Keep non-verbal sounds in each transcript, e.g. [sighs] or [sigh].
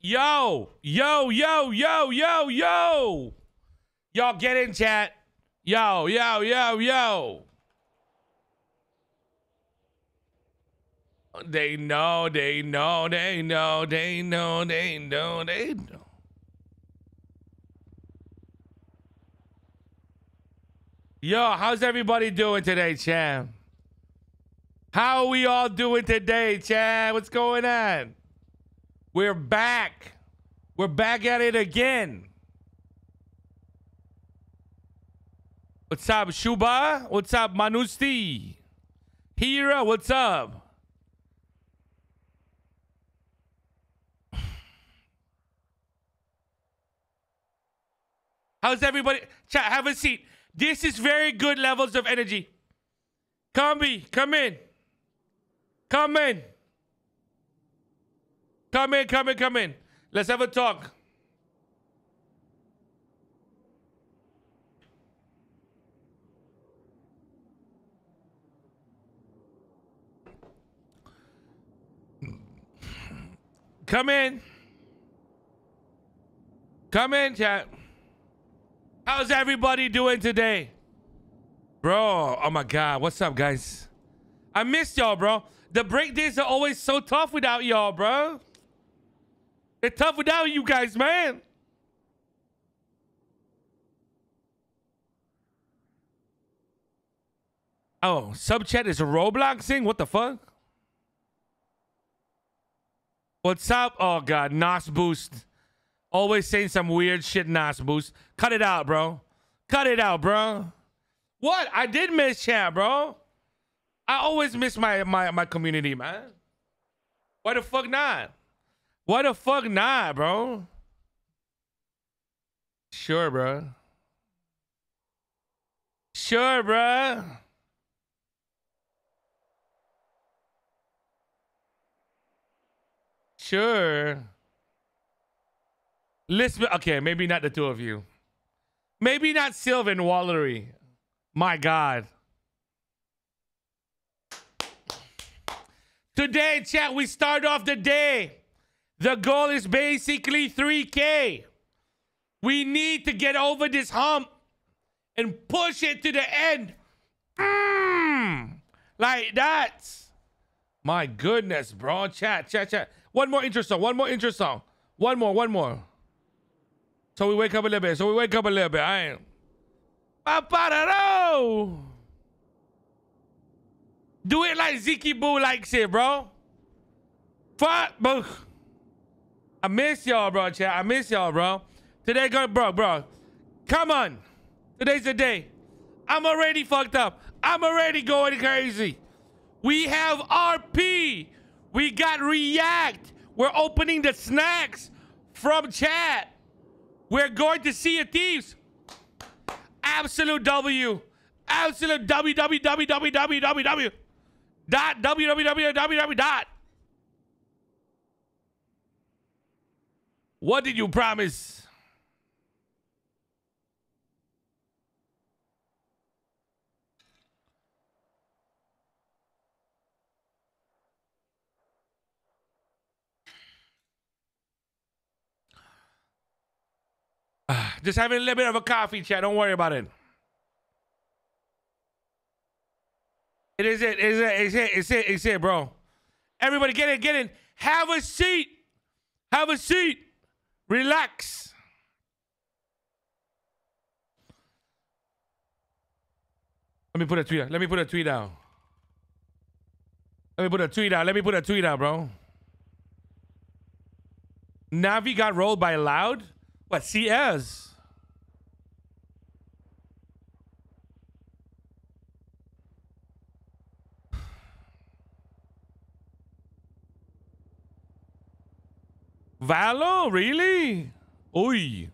yo, yo, yo, yo, yo, yo. Y'all get in chat. Yo, yo, yo, yo. They know, they know, they know, they know, they know, they know. Yo, how's everybody doing today, champ? How are we all doing today, Chad? What's going on? We're back. We're back at it again. What's up, Shuba? What's up, Manusti? Hira, what's up? How's everybody? Chat, have a seat. This is very good levels of energy. Combi, come in. Come in. Come in, come in, come in. Let's have a talk. Come in. Come in, chat. How's everybody doing today? Bro, oh my God. What's up, guys? I missed y'all, bro. The break days are always so tough without y'all, bro. They're tough without you guys, man. Oh, sub chat is a Roblox thing? What the fuck? What's up? Oh god, Nos boost. Always saying some weird shit, Nos boost. Cut it out, bro. Cut it out, bro. What? I did miss chat, bro. I always miss my my my community, man. Why the fuck not? Why the fuck not, bro? Sure, bro. Sure, bro. Sure. Listen, okay, maybe not the two of you. Maybe not Sylvan Wallery. My God. Today, chat, we start off the day. The goal is basically 3K. We need to get over this hump and push it to the end. Mm, like that. My goodness, bro. Chat, chat, chat. One more intro song. One more intro song. One more, one more. So we wake up a little bit. So we wake up a little bit. I am. Do it like Ziki Boo likes it, bro. Fuck, bro. I miss y'all, bro, chat. I miss y'all, bro. Today, go, bro, bro. Come on. Today's the day. I'm already fucked up. I'm already going crazy. We have RP. We got React. We're opening the snacks from chat. We're going to see a Thieves. Absolute W. Absolute www dot www dot. What did you promise? Ah, just having a little bit of a coffee chat. Don't worry about it. It is it. Is it. It's it. It's it. It's it, bro. Everybody get in. Get in. Have a seat. Have a seat. Relax. Let me put a tweet out. Let me put a tweet out. Let me put a tweet out. Let me put a tweet out, bro. Navi got rolled by Loud? What, CS? Valo, really? Oi.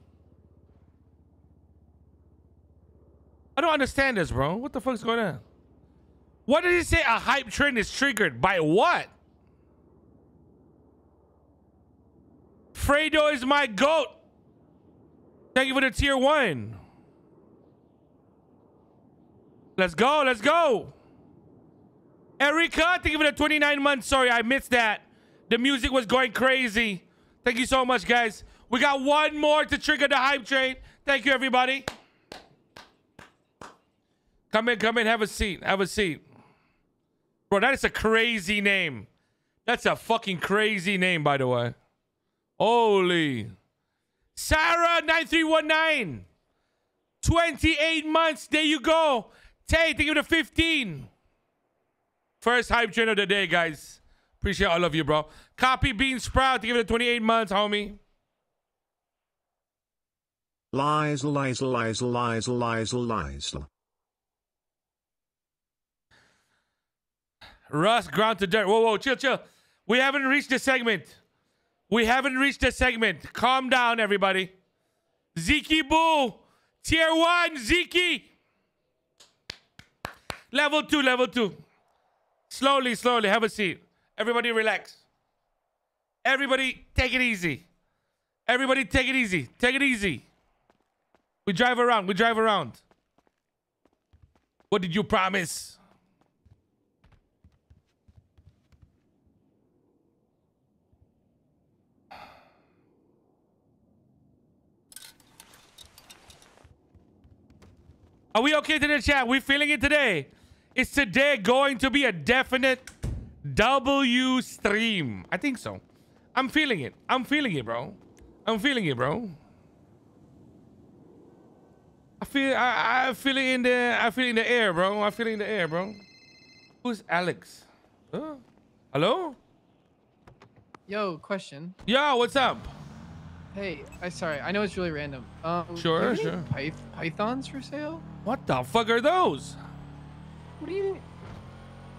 I don't understand this, bro. What the fuck's going on? What did he say? A hype train is triggered by what? Fredo is my goat. Thank you for the tier one. Let's go. Let's go. Erica, thank you for the 29 months. Sorry, I missed that. The music was going crazy. Thank you so much, guys. We got one more to trigger the hype train. Thank you, everybody. Come in, come in, have a seat, have a seat. Bro, that is a crazy name. That's a fucking crazy name, by the way. Holy. Sarah9319. 28 months. There you go. Tay, thank you to 15. First hype train of the day, guys. Appreciate all of you, bro. Copy Bean Sprout, to give it 28 months, homie. Lies, lies, lies, lies, lies, lies. Russ, ground to dirt. Whoa, whoa, chill, chill. We haven't reached the segment. We haven't reached the segment. Calm down, everybody. Zeke Boo, tier one, Zeke. Level two, level two. Slowly, slowly, have a seat. Everybody relax. Everybody take it easy. Everybody take it easy. Take it easy. We drive around. We drive around. What did you promise? Are we okay today, chat? We feeling it today? Is today going to be a definite W stream? I think so. I'm feeling it. I'm feeling it, bro. I'm feeling it, bro. I feel I, I feel it in the I feel it in the air, bro. I feel it in the air, bro. Who's Alex? Huh? Hello? Yo, question. Yo, what's up? Hey, I sorry. I know it's really random. Um, Sure, do you have sure. Pyth- pythons for sale? What the fuck are those? What do you?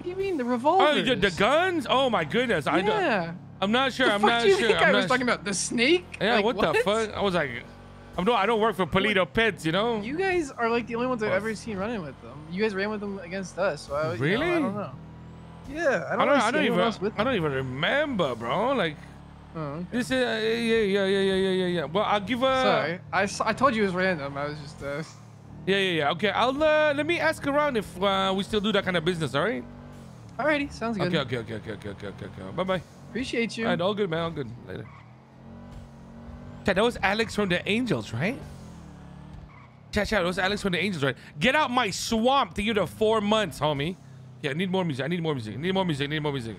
What do you mean the Oh, revolvers? the, the guns? Oh my goodness! I don't. yeah. I'm not sure. The I'm fuck not do you sure. think I'm I was talking about the snake? Yeah, Like, what, the fuck? I was like, I'm no, I don't work for Paleto Pets, you know. You guys are like the only ones I've ever seen running with them. You guys ran with them against us, so I, you know, Really? I don't know. Yeah, I don't, I don't. really I don't even. I don't even remember, bro. Like Oh, okay. this is. Uh, yeah, yeah, yeah, yeah, yeah, yeah, yeah. Well, I'll give a. Sorry, I, I told you it was random. I was just uh. Yeah, yeah, yeah. Okay, I'll uh, let me ask around if uh, we still do that kind of business. All right. Alrighty, sounds good. Okay, okay, okay, okay, okay, okay, okay, okay. Bye, bye. Appreciate you. All right, all good, man. All good. Later. Chat, that was Alex from the Angels, right? Chat, chat, that was Alex from the Angels, right? Get out my swamp to you to four months, homie. Yeah, I need more music. I need more music. I need more music. I need more music.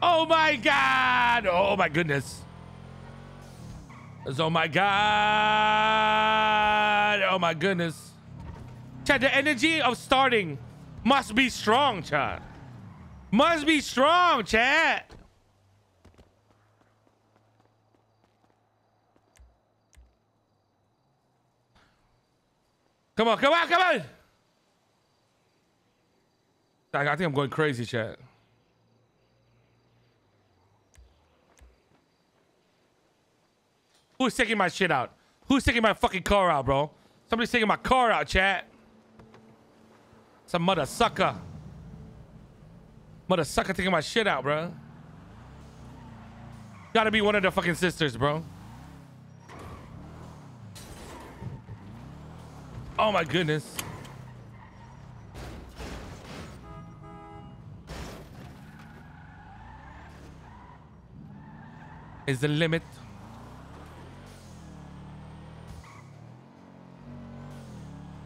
Oh my god! Oh my goodness. Oh my god! Oh my goodness. Chat, the energy of starting must be strong, chat. Must be strong, chat. Come on, come on, come on. I think I'm going crazy, chat. Who's taking my shit out? Who's taking my fucking car out, bro? Somebody's taking my car out, chat. Some mother sucker. Mother sucker taking my shit out, bro. Gotta be one of the fucking sisters, bro. Oh my goodness. Is the limit.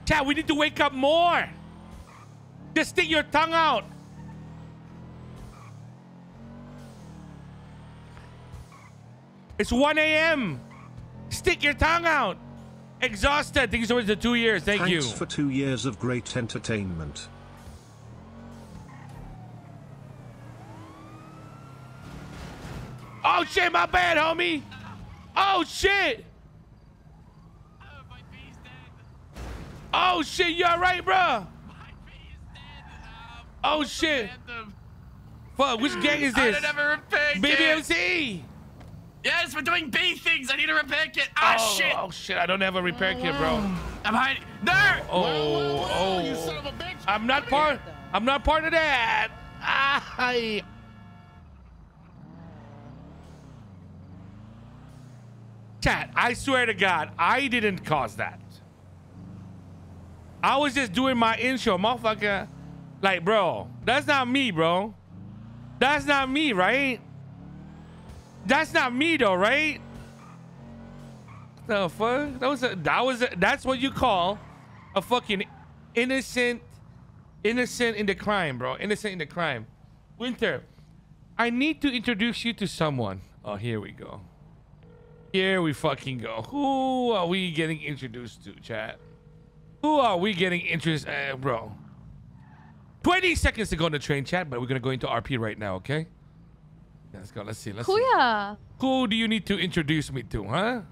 Chat, we need to wake up more. Just stick your tongue out. It's 1 a.m. Stick your tongue out. Exhausted. Thank you so much for two years. Thank Thanks you. for two years of great entertainment. Oh shit, my bad, homie. Oh shit. Oh shit, you alright, bro? Oh shit. Fuck, which gang is I this? don't have a. BBMC. Yes, we're doing B things. I need a repair kit. Ah, oh, shit. Oh shit, I don't have a repair kit, bro. I'm hiding. No. Oh, oh. You son of a bitch. I'm not part. I'm not part of that. I. Chat, I swear to God, I didn't cause that. I was just doing my intro, motherfucker. Like, bro, that's not me, bro. That's not me, right? That's not me though, right? The fuck? That was a, that was a, that's what you call a fucking innocent innocent in the crime, bro. Innocent in the crime. Winter, I need to introduce you to someone. Oh, here we go. Here we fucking go. Who are we getting introduced to, chat? Who are we getting introduced, uh, bro? 20 seconds to go on the train chat, but we're gonna go into RP right now, okay? Let's go. Let's see. Let's see. Who do you need to introduce me to, huh?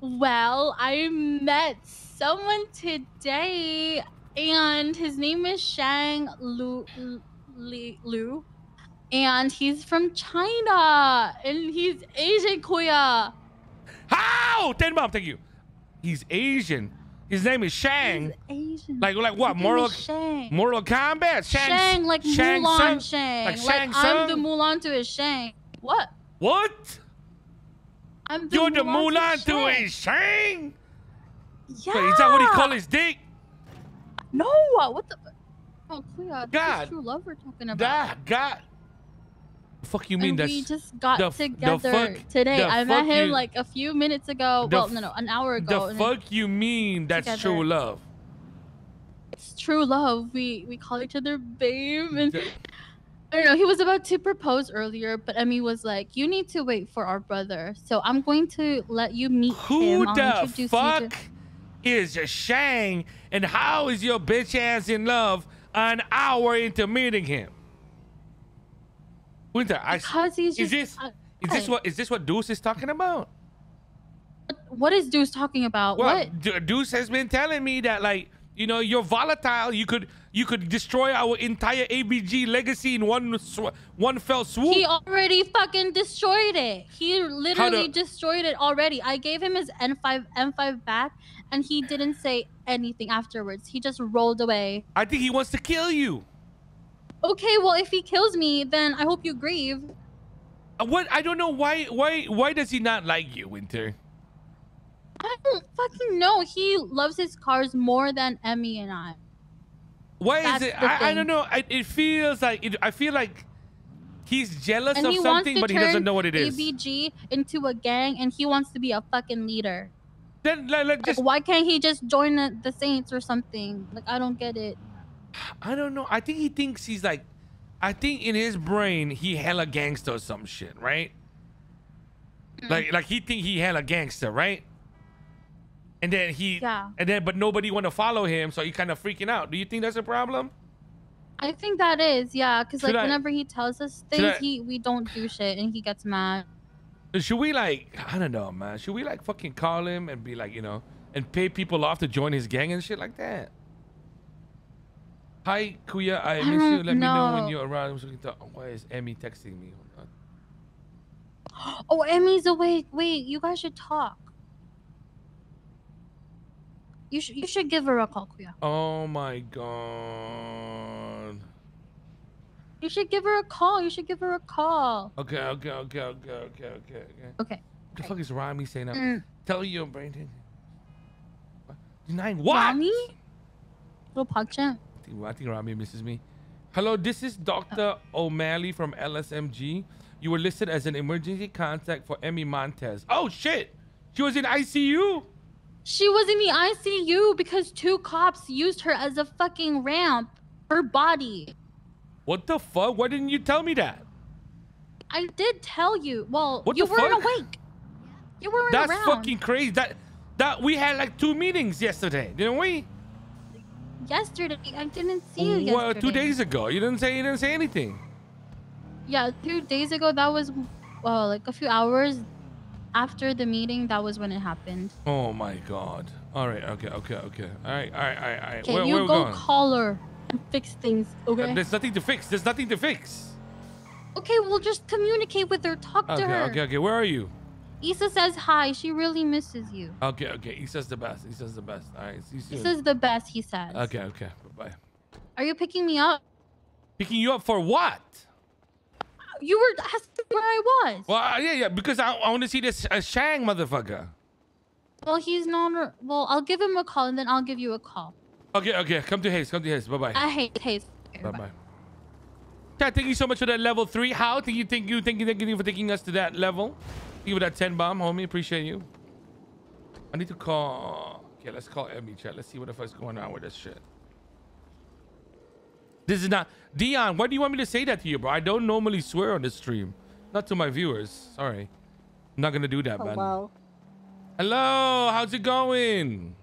Well, I met someone today, and his name is Shang Lu. Li, Lu. And he's from China, and he's Asian, Kuya. How? Ten bomb, thank you. He's Asian. His name is Shang. Like like what? His Mortal Shang. Mortal Kombat. Shang. Shang, like Shang Mulan Tsung? Shang. Like Like, Shang I'm the Mulan to his Shang. What? What? I'm the You're the Mulan, Mulan to a Shang? Yeah. Wait, is that what he call his dick? No, what the? Oh, this God. is true love we're talking about. God, God. The fuck you mean and that's we just got the f- the together fuck- today. the I met him you- like a few minutes ago. the well, no, no, an hour ago. then fuck you mean that's together. true love? It's true love. We we call each other babe, and The- [laughs] I don't know. He was about to propose earlier, but Emmy was like, "You need to wait for our brother." So I'm going to let you meet Who him. I'll the fuck to. is Shang and how is your bitch ass in love an hour into meeting him? Winter, I Because he's is just. this uh, is this what is this what Deuce is talking about? What is Deuce talking about? Well, what? Deuce has been telling me that like you know you're volatile. You could you could destroy our entire ABG legacy in one one fell swoop. He already fucking destroyed it. He literally destroyed it already. I gave him his N5 M5 back and he didn't say anything afterwards. He just rolled away. I think he wants to kill you. Okay, well if he kills me, then I hope you grieve. Uh, What I don't know why why why does he not like you, Winter? I don't fucking know. He loves his cars more than Emmy and I. Why is it? I, I don't know. I, it feels like it, I feel like he's jealous And of he something, but he doesn't know what it is. ABG into a gang and he wants to be a fucking leader. Then like, like, Like, just why can't he just join the, the Saints or something? Like I don't get it. I don't know. I think he thinks he's like, I think in his brain he hella gangster or some shit, right? Mm. Like like he think he hella gangster, right? And then he Yeah. and then but nobody want to follow him, so he kind of freaking out. Do you think that's a problem? I think that is, yeah, because like I- whenever he tells us things, I- he we don't do shit and he gets mad. Should we like I don't know, man. Should we like fucking call him and be like, you know, and pay people off to join his gang and shit like that? Hi, Kuya. I, I miss you. don't Let me know when you're around. I'm looking to- Why is Emmy texting me? [gasps] Oh, Emmy's awake. Wait, you guys should talk. You should you should give her a call, Kuya. Oh my god. You should give her a call. You should give her a call. Okay, okay, okay, okay, okay, okay, okay. Okay. What the fuck is Rami saying now? Mm, Tell you, Brandon. Nine what? Rami? Little PogChamp. I think, I think Rami misses me. Hello, this is Dr. O'Malley from LSMG. You were listed as an emergency contact for Emmy Montez. Oh shit! She was in ICU. She was in the ICU because two cops used her as a fucking ramp. Her body. What the fuck? Why didn't you tell me that? I did tell you. Well, What you weren't fuck? awake. You weren't That's around. fucking crazy. That that we had like two meetings yesterday, didn't we? Yesterday, I didn't see you yesterday. Well, two days ago. You didn't say you didn't say anything. Yeah, two days ago. That was, well, like a few hours after the meeting. That was when it happened. Oh my god. All right. Okay. Okay. Okay. All right. All right. All right. All right. Okay, Where, you where go going? call her and fix things. Okay. Uh, There's nothing to fix. There's nothing to fix. okay, well, just communicate with her. Talk Okay. to her. Okay, okay. Okay. Where are you? Issa says hi. She really misses you. Okay. Okay. He says the best. He says the best. All right. See you soon. Issa's the best. He says. Okay. Okay. Bye. Bye. Are you picking me up? Picking you up for what? You were asking where I was. Well, uh, yeah, yeah. Because I, I want to see this uh, Shang motherfucker. Well, he's not. Well, I'll give him a call and then I'll give you a call. Okay. Okay. Come to Hayes. Come to Hayes. Bye. Bye. I hate Hayes. Okay, Bye. Bye. Chat, thank you so much for that level three. How? Thank you, thank you, thank you, thank you for taking us to that level. Thank you for that 10 bomb, homie. Appreciate you. I need to call. Okay, let's call Emmy, chat. Let's see what the fuck's going on with this shit. This is not Dion. Why do you want me to say that to you, bro? I don't normally swear on this stream, not to my viewers. Sorry, I'm not gonna do that, oh, man. Hello. Hello, how's it going?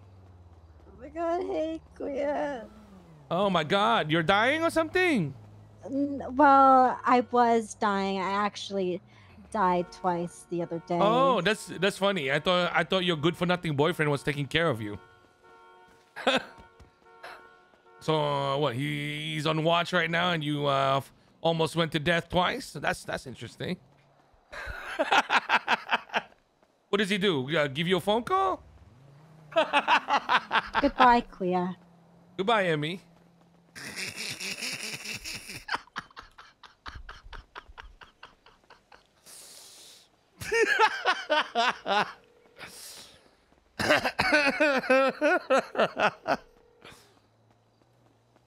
Oh my god, hey, queer. Oh my God, you're dying or something? Well, I was dying. I actually died twice the other day. Oh, that's that's funny. I thought I thought your good for nothing boyfriend was taking care of you. [laughs] so uh, what? He, he's on watch right now, and you uh, almost went to death twice. So that's that's interesting. [laughs] what does he do? Uh, give you a phone call? [laughs] Goodbye, queer. Goodbye, Emmy.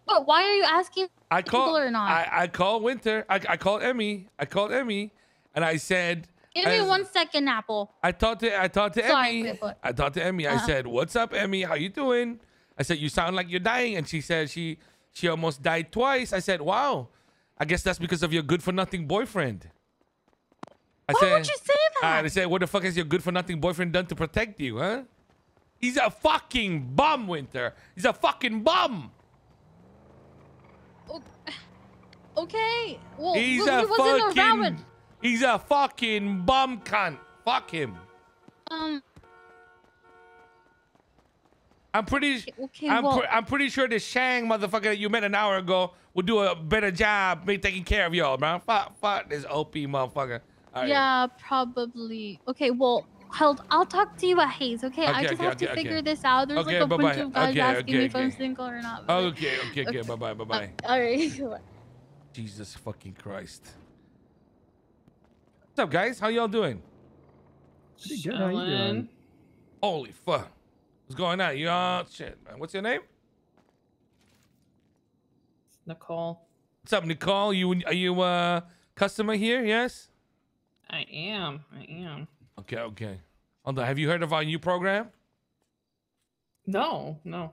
But why are you asking I people called. or not? I, I called Winter. I, I called Emmy. I called Emmy, and I said. Give me I- one second, Apple. I talked to I talked to Sorry, Emmy. I talked to Emmy. I Uh-huh. said, "What's up, Emmy? How you doing?" I said, "You sound like you're dying," and she said she she almost died twice. I said, "Wow, I guess that's because of your good for nothing boyfriend." I Why would you say that? I said, "What the fuck has your good for nothing boyfriend done to protect you, huh?" He's a fucking bum, Winter. He's a fucking bum. Okay. Well, He's he a wasn't fucking. around. He's a fucking bum cunt. Fuck him. Um. I'm pretty. Okay. I'm, well, pre- I'm pretty sure the Shang motherfucker that you met an hour ago would do a better job me taking care of y'all, man. Fuck, fuck this OP motherfucker. All right. yeah, probably. Okay. Well, held. I'll talk to you at Hayes. Okay. I just okay, have okay, to okay. figure this out. There's Okay, like a bye-bye. bunch of guys Okay, asking okay, me if I'm single or not. but- Okay, okay, okay. Bye bye, bye bye. [laughs] All right. [laughs] Jesus fucking Christ. What's up, guys? How y'all doing? Pretty good. How you doing? Holy fuck. What's going on? You all shit, man. What's your name? Nicole. What's up, Nicole? You are you a customer here? Yes. I am. I am. Okay, okay. Hold on. Have you heard of our new program? No, no.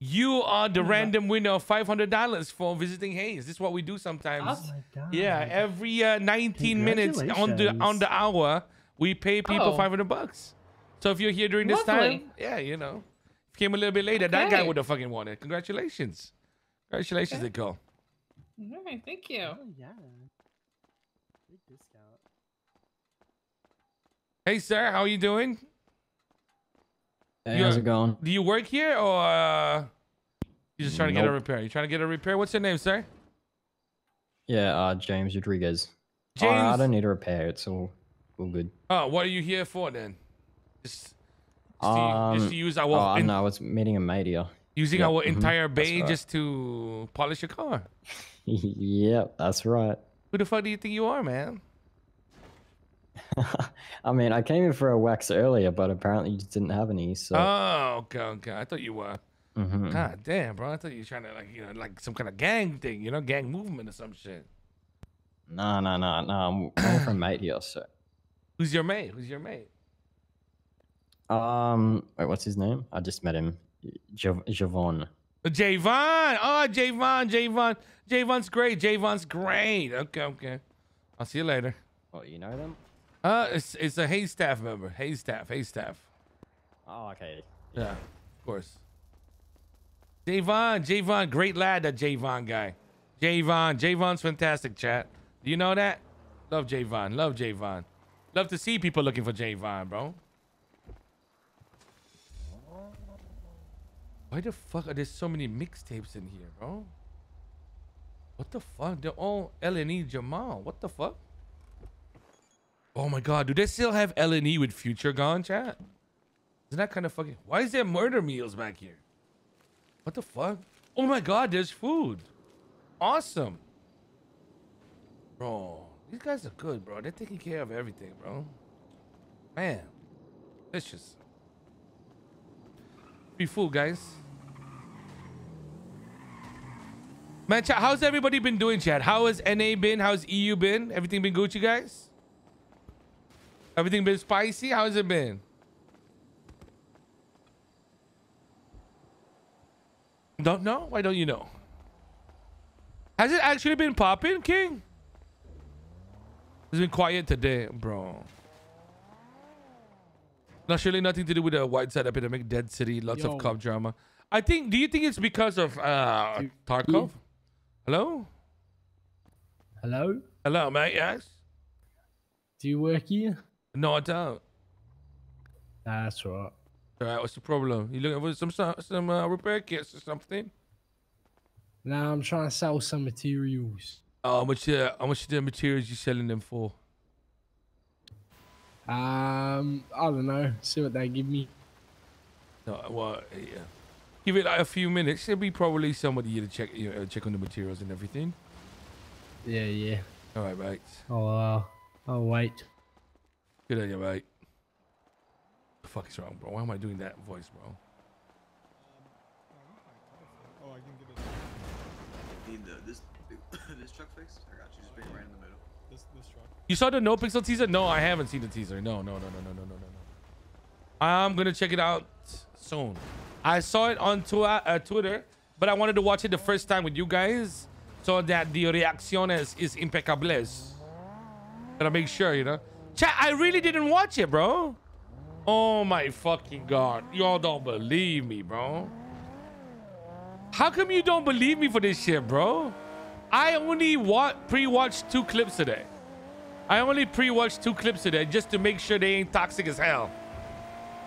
You are the random winner of five hundred dollars for visiting Hayes. This is what we do sometimes. Oh my god. Yeah, every uh, 19 minutes on the on the hour, we pay people Oh. 500 bucks. So if you're here during this Lovely. time, yeah, you know, if you came a little bit later, that guy would have fucking won it. Congratulations, congratulations, Okay. Nicole. All right, thank you. Oh yeah. Hey, sir, how you doing? Hey, You how's it going? Do you work here or uh, you just trying to get a repair? You trying to get a repair? What's your name, sir? Yeah, uh, James Rodriguez. Oh, I don't need a repair. It's all, all good. Oh, what are you here for then? Just, just, to, just Um, to use our Oh, in- don't. I was meeting a mate here. using Yep, our mhm, entire that's bay right. just to polish your car. [laughs] yep, that's right. Who the fuck do you think you are, man? [laughs] I mean, I came in for a wax earlier, but apparently you just didn't have any. So, Oh, okay, okay. I thought you were. mhm. God damn, bro. I thought you were trying to like, you know, like some kind of gang thing, you know, gang movement or some shit. no, no, no, no. I'm a mate here. So, [clears throat] Who's your mate? Who's your mate? um, wait, what's his name? I just met him. Jav- Javon. Uh, Javon. Oh, Javon, Javon. Javon's great. Javon's great. Okay, okay. I'll see you later. Oh, you know them? Uh, it's it's a Hayes staff member. Hayes staff. Hayes staff. Oh, okay. Yeah, of course. Javon, Javon, great lad, that Javon guy. Javon, Javon's fantastic, chat. Do you know that? Love Javon, love Javon. Love to see people looking for Javon, bro. Why the fuck are there so many mixtapes in here, bro? What the fuck? They're all L&E Jamal. What the fuck? Oh my god, do they still have L&E with Future gone, chat? Isn't that kind of fucking... Why is there murder meals back here? What the fuck? Oh my god, there's food. Awesome. Bro, these guys are good, bro. They're taking care of everything, bro. Man. Delicious. Free food, guys. Man, chat, how's everybody been doing, chat? How has NA been? How's EU been? Everything been good, you guys? Everything been spicy? How's it been? Don't know? Why don't you know? Has it actually been popping, King? It's been quiet today, bro. Not surely nothing to do with the white side epidemic, dead city, lots Yo. of cop drama. I think. Do you think it's because of uh Tarkov? Hello, Hello? hello, mate. Yes. Do you work here? No, I don't. That's right. All right. What's the problem? You looking for some some, some uh, repair kits or something? Now I'm trying to sell some materials. Oh, how much? Uh, how much the materials you selling them for? Um, I don't know. See what they give me. No, well, yeah. Give it like a few minutes. There'll be probably somebody here to check you know, check on the materials and everything. Yeah, yeah. All right, mate. Oh, uh, I'll wait. Good on you, mate. The fuck is wrong, bro? Why am I doing that voice, bro? Oh, I can get it. Need the, this, [coughs] this truck fixed? I got you. Just right in the middle. This, this truck. You saw the no pixel teaser? No, I haven't seen the teaser. No, no, no, no, no, no, no, no. I'm going to check it out soon. I saw it on tw uh, Twitter, but I wanted to watch it the first time with you guys so that the reacciones is impecables. Gotta make sure, you know? Chat, I really didn't watch it, bro. Oh my fucking god. Y'all don't believe me, bro. How come you don't believe me for this shit, bro? I only wa- pre-watched two clips today. I only pre-watched two clips today just to make sure they ain't toxic as hell.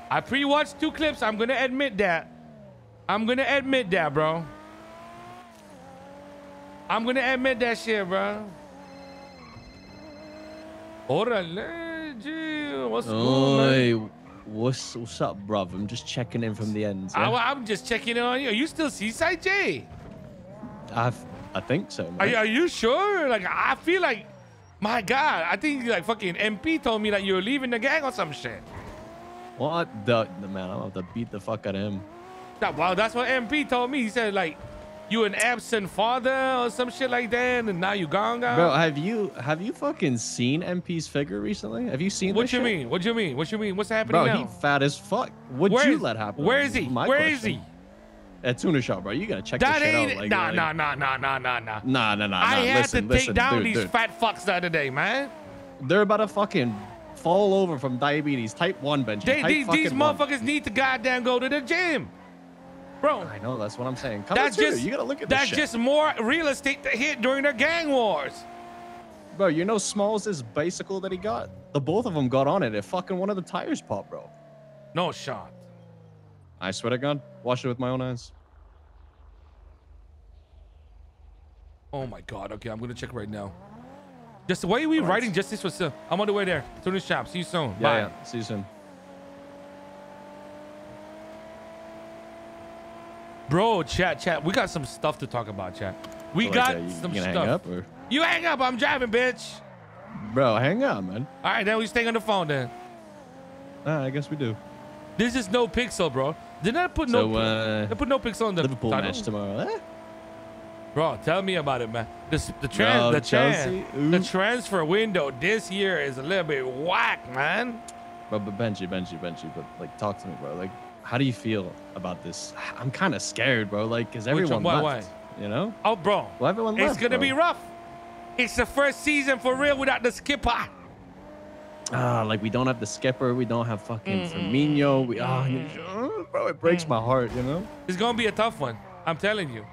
I pre-watched two clips. I'm gonna admit that. I'm gonna admit that, bro. I'm gonna admit that shit, bro. Orale, What's? Oi, what's what's up, bruv? I'm just checking in from the ends. I, Yeah? am just checking in on you. Are you still Seaside J? I've, I think so, Are, you- are you sure? Like, I feel like, my God, I think like fucking MP told me that you're leaving the gang or some shit. What the, the man? I'm about to beat the fuck out of him. That, wow, that's what MP told me. He said like, you an absent father or some shit like that, and now you gone, gone. Bro, have you have you fucking seen MP's figure recently? Have you seen what you shit? mean? What you mean? What you mean? What's happening Bro, now? he fat as fuck. What'd Where you is- let happen? where is he? My Where is question. he? At Tuna Shop, bro. You gotta check that this shit out. Like, nah, like, nah, nah, nah, nah, nah, nah. Nah, nah, nah, I nah. had listen, to take listen, down dude, these dude. fat fucks the other day, man. They're about to fucking fall over from diabetes, type one, Benji. They, type these, these fucking one. motherfuckers need to goddamn go to the gym, bro. I know that's what I'm saying. Come That's just you gotta look at this that's just more real estate to hit during their gang wars. Bro, you know Smalls' bicycle that he got? The both of them got on it. If fucking one of the tires popped, bro. No shot. I swear to God, watched it with my own eyes. Oh my god. Okay, I'm gonna check right now. Just why are we Alright. writing justice for? I'm on the way there. To the shop. See you soon. Yeah, Bye. yeah. See you soon. Bro, chat, chat. We got some stuff to talk about, chat. We Like, got uh, you- some you stuff. hang up or? You hang up. I'm driving, bitch. Bro, hang on, man. All right, then we stay on the phone then. Ah, I guess we do. This is no pixel, bro. Did not put So, no. uh, they put no pixel on the Liverpool title? match tomorrow. Eh? Bro, tell me about it, man. This the trans Bro, the trans, the transfer window this year is a little bit whack, man. Bro, but Benji, Benji, Benji, but like, talk to me, bro. Like, how do you feel about this? I'm kind of scared, bro. Like, cause Which one? everyone Why- left. You know? Oh, bro. Well, everyone left, It's gonna bro. be rough. It's the first season for real without the skipper. Ah, like we don't have the skipper, we don't have fucking Mm-mm. Firmino. We, ah, bro, it breaks my heart, you know. It's gonna be a tough one. I'm telling you.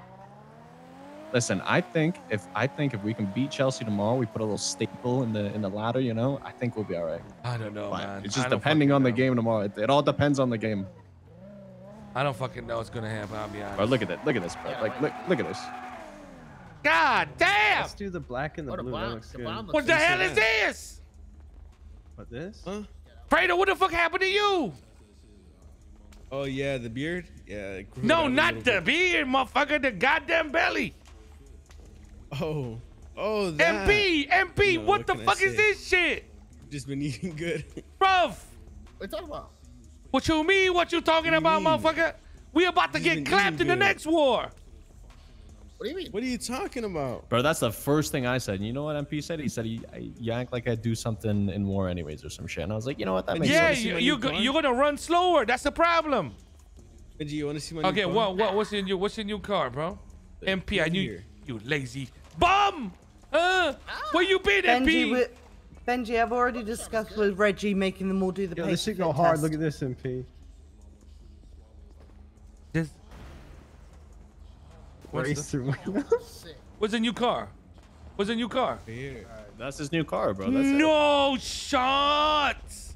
Listen, I think if I think if we can beat Chelsea tomorrow, we put a little staple in the in the ladder, you know. I think we'll be all right. I don't know, But man. It's just depending fucking on the game tomorrow. It, it all depends on the game. I don't fucking know what's gonna happen. I'll be honest. Bro, look at that. Look at this, bro. Like, look, look at this. God damn! Let's do the black and the the blue. black- that looks the good. brown looks What the hell is this? What this? Huh? Fredo, what the fuck happened to you? Oh yeah, the beard. Yeah. it grew out No, not the bit. beard, motherfucker. The goddamn belly. Oh. Oh. That. MP, MP, No, what what the can I fuck is say? this shit? Just been eating good. [laughs] Bruv, What you talking about? What you mean? What you talking you about, mean? motherfucker? We about to get clapped in the next war. What do you mean? What are you talking about? Bro, that's the first thing I said. And you know what MP said? He said, he, I, you act like I do something in war anyways or some shit. And I was like, you know what? That makes Yeah, sense. you, you you're gonna run slower. That's the problem. Benji, you want to see my new Okay, car? what what what's in your what's in your car, bro? MP, I knew here. you lazy bum. Uh, where you been, Benji, MP? Wi- Benji, I've already discussed with Reggie making them all do the Yo, paper this shit fit go hard. test. Look at this, MP. This- What's, the- [laughs] what's a new car? What's a new car? Here. That's his new car, bro. That's it. No shots,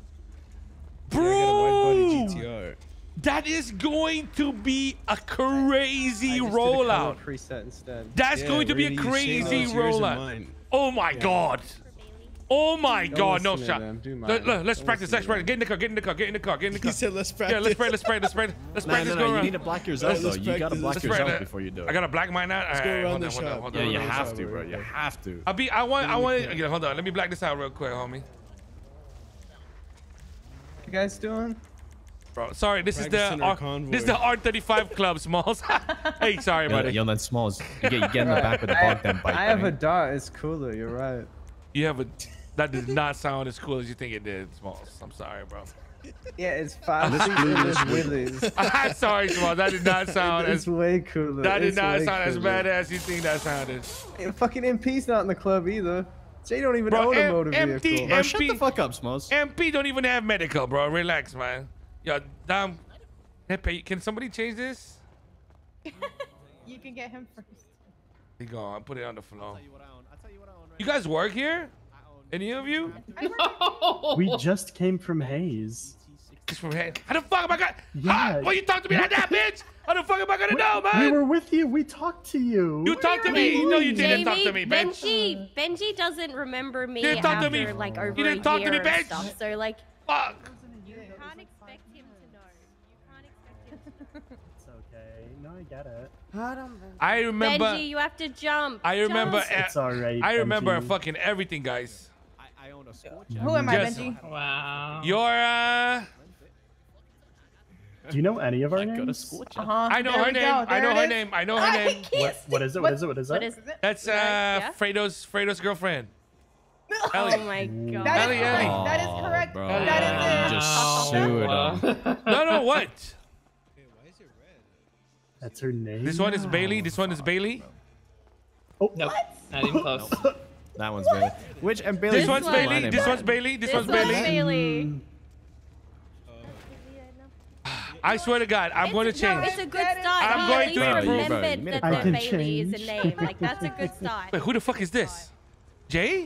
Yeah, I got a wide body bro. GTR. That is going to be a crazy I just did a color rollout. preset instead. That's Yeah, going to be a Randy, you changed crazy rollout. Oh my god. Oh my Don't god, no shot. them, do Let, us Don't practice. Let's practice. Get in the car. Get in the car. Get in the car. Get in the car. He said let's practice. Yeah, let's pray. Let's pray. Let's pray. Let's No, practice. no, go no. You need to black yours Let's though. just You gotta black Let's yours practice. before you do I gotta black mine out. Let's go around hold the on, hold on, shop. hold Yeah, you have to, bro. You have to. I'll be. I want. I want. Yeah, hold on. Let me black this out real quick, homie. you guys doing? Bro, sorry. This is the R, convoy. this is the R35 Club, Smalls. [laughs] hey, sorry, buddy. yo, that smalls. You get, you get in the back with the bog damn bike. I have a right? dot. It's cooler. You're right. You have a. That does not sound as cool as you think it did, Smalls. I'm sorry, bro. Yeah, it's five seats in this Willys. I'm sorry, Smalls. That did not sound It's as. way cooler. That did It's not sound as cooler. bad as you think that sounded. Hey, fucking MP's not in the club either. Jay don't even Bro, own a M- motor empty, vehicle. Bro, shut the fuck up, Smalls. MP don't even have medical, bro. Relax, man. Yo, damn. Hey, Can somebody change this? [laughs] You can get him first. He gone. Put it on the floor. You guys work here? Any of you? We just came from Hayes. Just from head. How the fuck am I gonna? Yeah. Huh? Why you talk to me like that, bitch? How the fuck am I gonna know, man? We man? were with you. We talked to you. You talked to me. No, you didn't talk to me, bitch. Benji, Benji doesn't remember me You didn't talk to me. like You over didn't a talk to year me, bitch. stuff. So like, Fuck. It's okay. No, I get it. Hold on, Benji. I remember. Benji, you have to jump. I remember. Jump. It's alright. I remember Benji. fucking everything, guys. I, I own a scorch. Who am I, Just- Benji? Wow. Your uh. Do you know any of our I got a names? scorch. Uh-huh. I know There her name. I know her is. name. I know her Ah, name. he What, kissed. what is it? What is it? What is What it? is it? That's uh Yeah? Fredo's Fredo's girlfriend. [laughs] Oh Ellie. my god. That Ellie, is Ellie. correct. That is correct. bro. That is it. You just [laughs] sued him. [laughs] No, no, what? That's her name. This one is Bailey. This one is Bailey. Oh, Nope. Not even [laughs] close. That one's Bailey. Which and Bailey? This one's. Bailey. This one's Bailey. This This one's one's Bailey. Bailey. [sighs] I swear to God, I'm going to It's- no, change. it's a good start. I'm He going to least improve. remembered Bro, that it their I can Bailey is a change. name. Like that's a good [laughs] start. Wait, who the fuck is this? Jay?